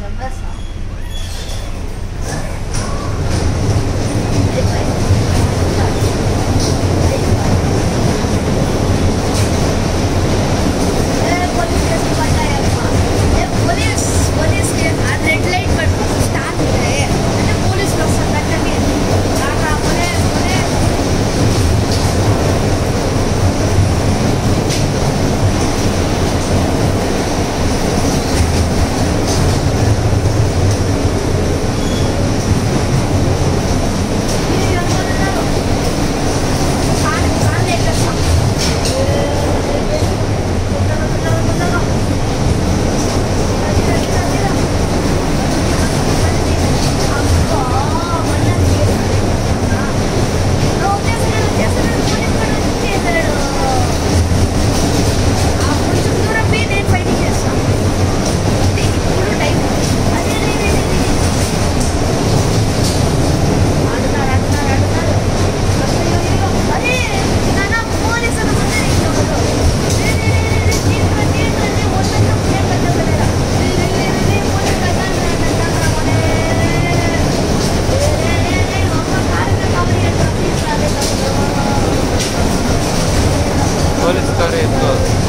members vessel. parede toda.